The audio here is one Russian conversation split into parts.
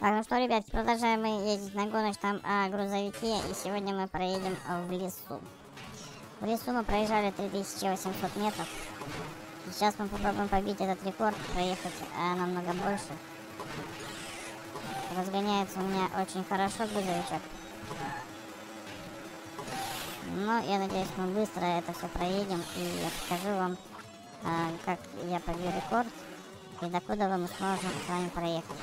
Так, ну что, ребят, продолжаем мы ездить на гоночном а, грузовике, и сегодня мы проедем в лесу. В лесу мы проезжали 3800 метров. Сейчас мы попробуем побить этот рекорд, проехать а, намного больше. Разгоняется у меня очень хорошо грузовичок. Но я надеюсь, мы быстро это все проедем, и я покажу вам, а, как я побью рекорд, и докуда мы сможем с вами проехать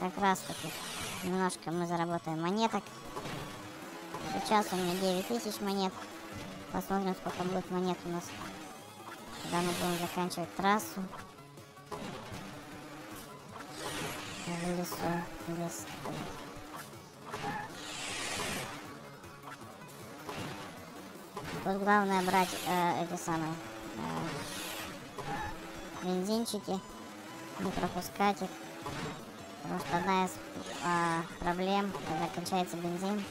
как раз таки немножко мы заработаем монеток. Сейчас у меня 9000 монет. Посмотрим, сколько будет монет у нас, когда мы будем заканчивать трассу. В лесу. Лес. Тут главное брать э, эти самые э, бензинчики, не пропускать их. Потому что одна из а, проблем, когда кончается бензин,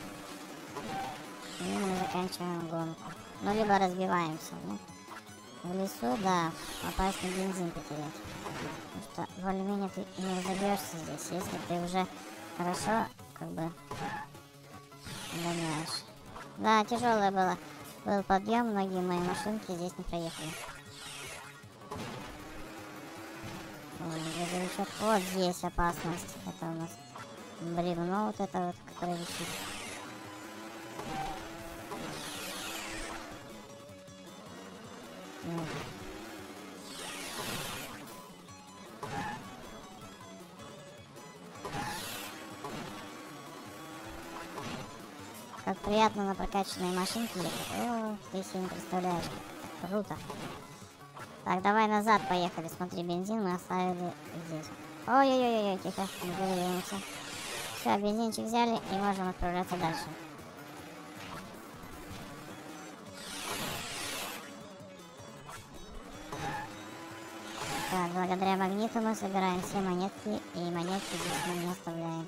и мы заканчиваем гонку. Ну, либо разбиваемся, да? В лесу, да, опасно бензин потерять. Потому что более-менее ты не разобьешься здесь, если ты уже хорошо, как бы, гоняешь. Да, тяжелое было. Был подъем, многие мои машинки здесь не проехали. Грузовичок. Вот здесь опасность. Это у нас бревно вот это вот, которое висит. Вот. Как приятно на прокачанной машинке О, ты себе не представляешь. Круто. Так, давай назад поехали. Смотри, бензин мы оставили здесь. Ой-ой-ой, тихо, не вывернемся. Все, бензинчик взяли и можем отправляться дальше. Так, благодаря магниту мы собираем все монетки, и монетки здесь мы не оставляем.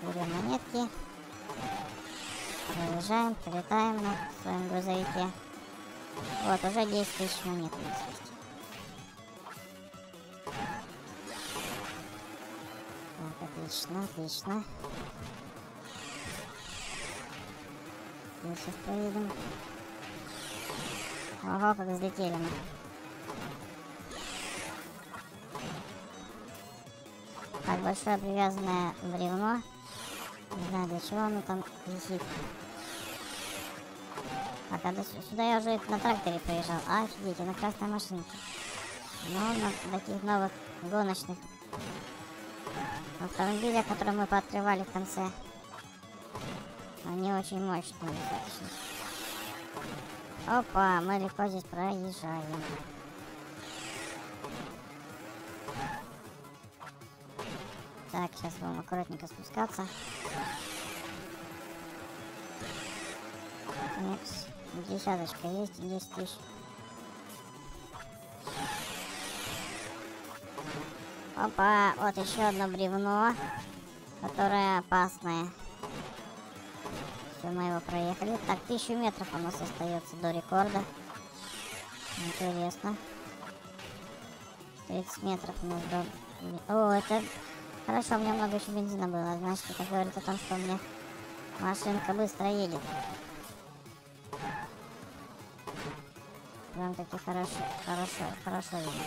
Берем монетки, проезжаем, прилетаем на своем грузовике. Вот, уже 10 тысяч монет. Так, отлично, отлично. Мы сейчас проедем. Ого, как взлетели мы. Так, большое привязанное бревно. Не знаю, для чего оно там висит. А когда сюда я уже на тракторе проезжал. Офигеть, на красной машинке. Но на таких новых гоночных автомобилях, которые мы пооткрывали в конце. Они очень мощные достаточно. Опа, мы легко здесь проезжаем. Так, сейчас будем аккуратненько спускаться. Нет. Десяточка есть, 10 тысяч. Опа, вот еще одно бревно, которое опасное. Все, мы его проехали. Так, тысячу метров у нас остается до рекорда. Интересно. 30 метров у нас до... О, это... Хорошо, у меня много еще бензина было. Значит, это говорит о том, что у меня машинка быстро едет. Прям таки хорошо, хорошо, хорошо видно.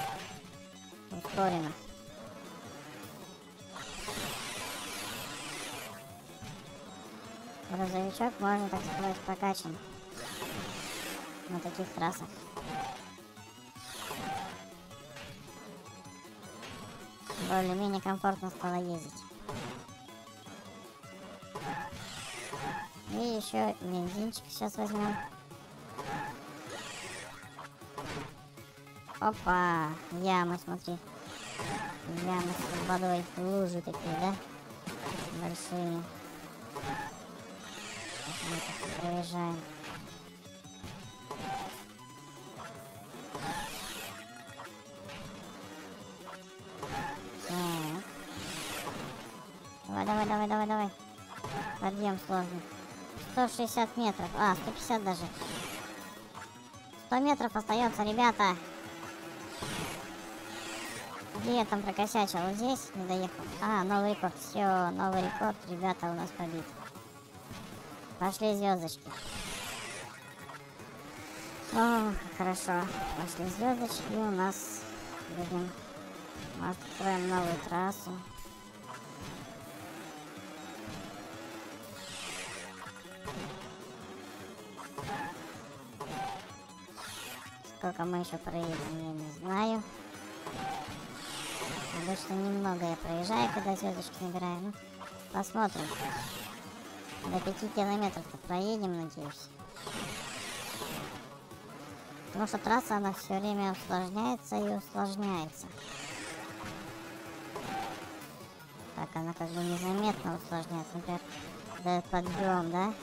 Ускорено. Грузовичок можно, так сказать, прокачан на таких трассах. Более-менее комфортно стало ездить. И еще бензинчик сейчас возьмем. Опа, ямы, смотри. Ямы с водой, лужи такие, да? Большие. Мы проезжаем. Давай, давай, давай, давай, давай. Подъем сложный. 160 метров. А, 150 даже. 100 метров остается, ребята. Где я там прокосячил? Вот здесь не доехал. А, новый рекорд. Все, новый рекорд, ребята, у нас побит. Пошли звездочки. О, хорошо. Пошли звездочки. У нас будем откроем новую трассу. Сколько мы еще проедем, я не знаю. Обычно немного я проезжаю, когда звездочки набираю. Ну, посмотрим. До 5 километров-то проедем, надеюсь. Потому что трасса, она все время усложняется и усложняется. Так, она как бы незаметно усложняется. Например, этот подъем, да?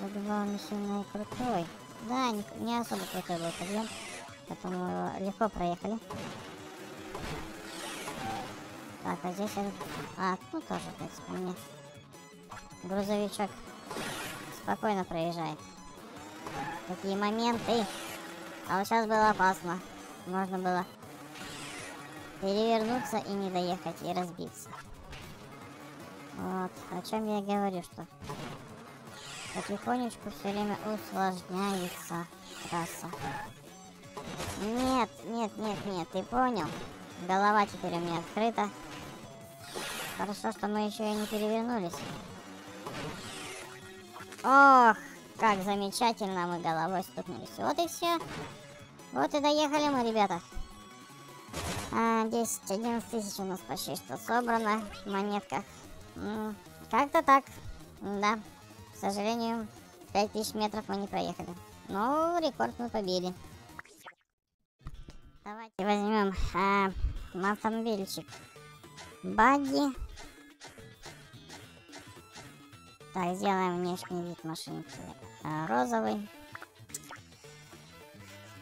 Вроде бы он крутой. Да, не, не особо крутой был подъем. Поэтому легко проехали. Так, а здесь... А, ну тоже, в принципе, мне грузовичок спокойно проезжает. Такие моменты. А вот сейчас было опасно. Можно было перевернуться и не доехать, и разбиться. Вот, о чем я говорю, что потихонечку все время усложняется трасса. Нет, нет, нет, нет, ты понял? Голова теперь у меня открыта. Хорошо, что мы еще и не перевернулись. Ох, как замечательно мы головой стукнулись. Вот и все. Вот и доехали мы, ребята. А, 10-11 тысяч у нас почти что собрано в монетках. Как-то так. Да. К сожалению, 5000 метров мы не проехали. Но рекорд мы побили. Давайте возьмем а, автомобильчик. Багги. Так, сделаем внешний вид машинки. А, розовый.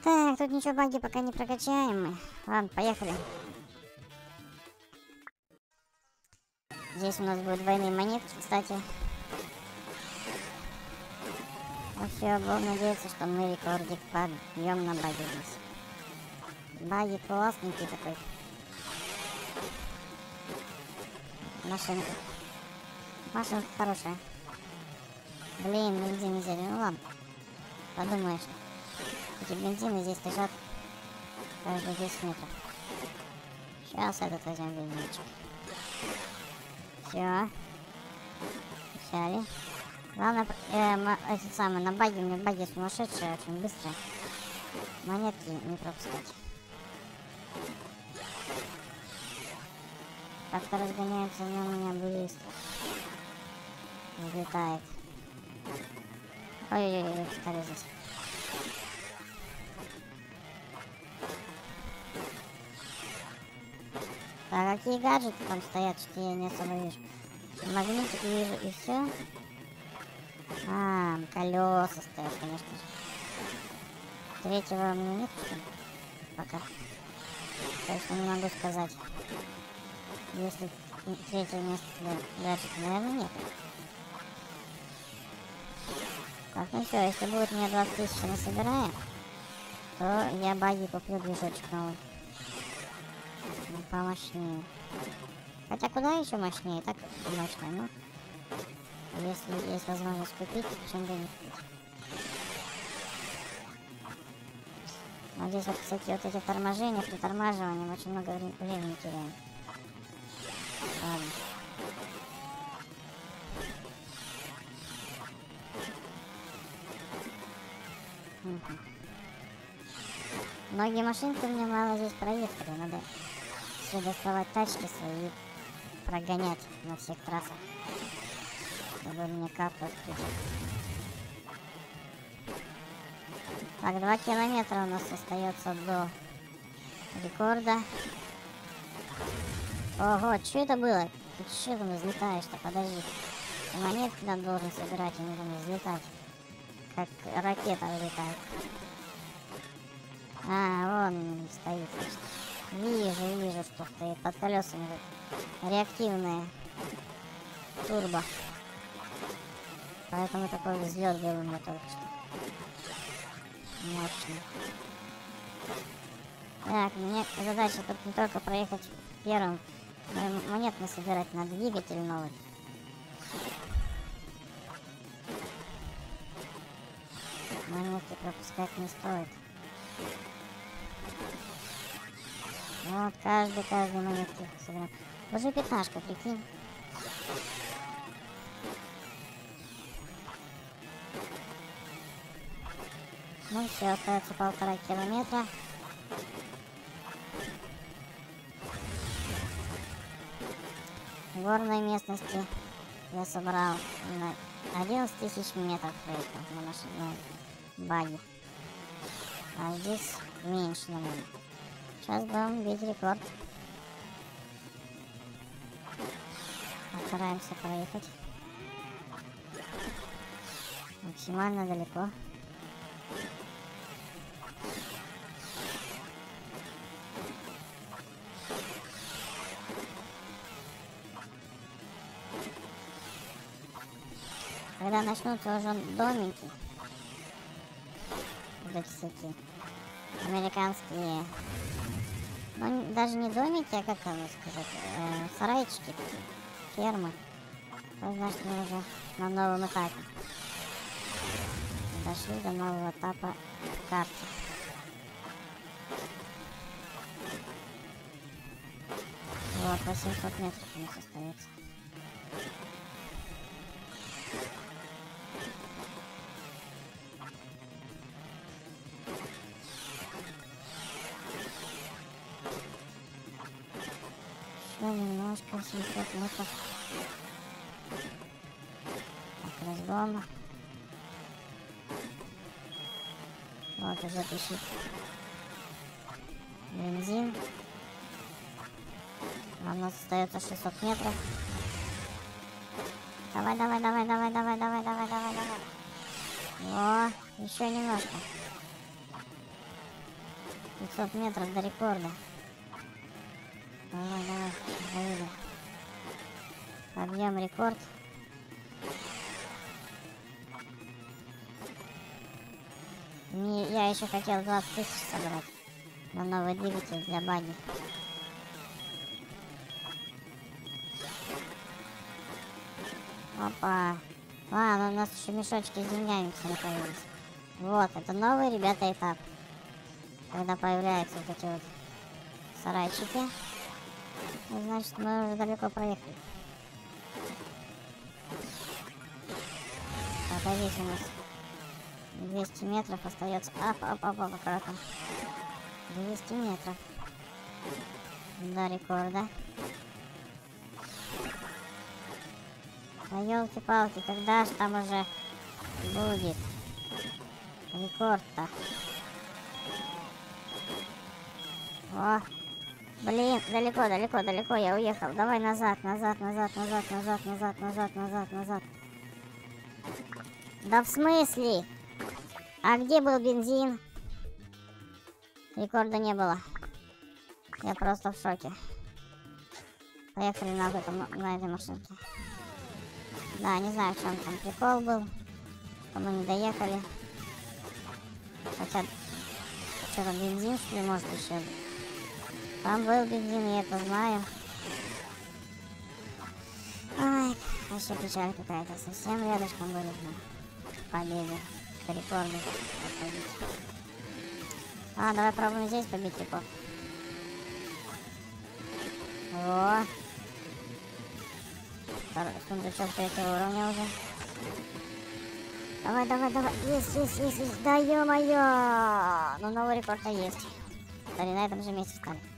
Так, тут ничего баги пока не прокачаем. Ладно, поехали. Здесь у нас будут двойные монетки, кстати. Все, будем надеяться, что мы рекордик подбьем на баге здесь. Баги классненький такой. Машинка. Машинка хорошая. Блин, бензин не взяли. Ну ладно. Подумаешь. Эти бензины здесь лежат каждые 10 метров. Сейчас этот возьмем бензинчик. Все. Взяли. Главное, э, эти самые, на баге, у меня баги сумасшедшие, очень быстро. Монетки не пропускать. Как-то разгоняется на меня быстро. Взлетает. Ой-ой-ой, здесь. Так, какие гаджеты там стоят, что я не особо вижу. Магнитик вижу и все. А, колеса стоят, конечно же. Третьего у меня нет, что? Пока. Точно не могу сказать. Если третье место гаджет, наверное, нет. Так, ну все, если будет мне 20 тысяч насобираем, то я баги куплю движочек новый. Ну, помощнее. Хотя куда еще мощнее, так мощно, ну. Если есть возможность купить, чем бы не. Вот здесь вот, кстати, вот эти торможения, притормаживания, очень много времени теряем. Ладно. Многие машинки у меня мало здесь проехали, надо все доставать тачки свои прогонять на всех трассах, чтобы мне открыть. Так, два километра у нас остается до рекорда. Ого, что это было? Ты что там взлетаешь-то? Подожди. Монетки надо должен собирать, и нужно взлетать. Как ракета вылетает. А, вон стоит. Вижу, вижу, что стоит под колесами. Реактивная турбо. Поэтому такой взлет был у меня только что. Мощный. Так, мне задача тут не только проехать первым, но и монет насобирать на двигатель новый. Монетки пропускать не стоит. Вот, каждый, каждый монетки собираем. Уже пятнашка, прикинь. Ну все, остается полтора километра. Горной местности я собрал на 11 тысяч метров проехал на машине баги. А здесь меньше намного. Сейчас будем бить рекорд. Постараемся проехать максимально далеко. Когда начнутся уже домики, вот эти всякие американские, ну даже не домики, а как это сказать, э, сарайчики, фермы, то значит мы уже на новом этапе. Дошли до нового этапа карты. Вот, 800 метров у нас остается. 800 метров. Разгона. Вот уже пишет. Бензин. У нас остается 600 метров. Давай, давай, давай, давай, давай, давай, давай, давай, давай. Во, еще немножко. 500 метров до рекорда. Давай, давай, давай. Подъем рекорд. Мне, я еще хотел 20 тысяч собрать на новый двигатель для баги. Опа. А, ну у нас еще мешочки с деньгами все появились. Вот, это новый, ребята, этап. Когда появляются вот эти вот сарайчики. Ну, значит, мы уже далеко проехали. У нас 200 метров остается. Ап, ап, ап, ап, аккуратно. 200 метров. До рекорда. Да елки-палки, когда ж там уже будет рекорд-то? О, блин, далеко, далеко, далеко я уехал. Давай назад, назад, назад, назад, назад, назад, назад, назад, назад. Да в смысле? А где был бензин? Рекорда не было. Я просто в шоке. Поехали на, этом, на этой машинке. Да, не знаю, в чем там прикол был. Что мы не доехали. Хотя, что-то бензин, что ли, может еще. Там был бензин, я это знаю. Вообще печаль какая-то. Совсем рядышком были. Победы рекорды. А, давай пробуем здесь побить рекорд. О! Сундучок третьего уровня уже. Давай, давай, давай. Есть, есть, есть, есть. Да ё-моё! Ну, новый рекорд-то есть. Кстати, на этом же месте стали.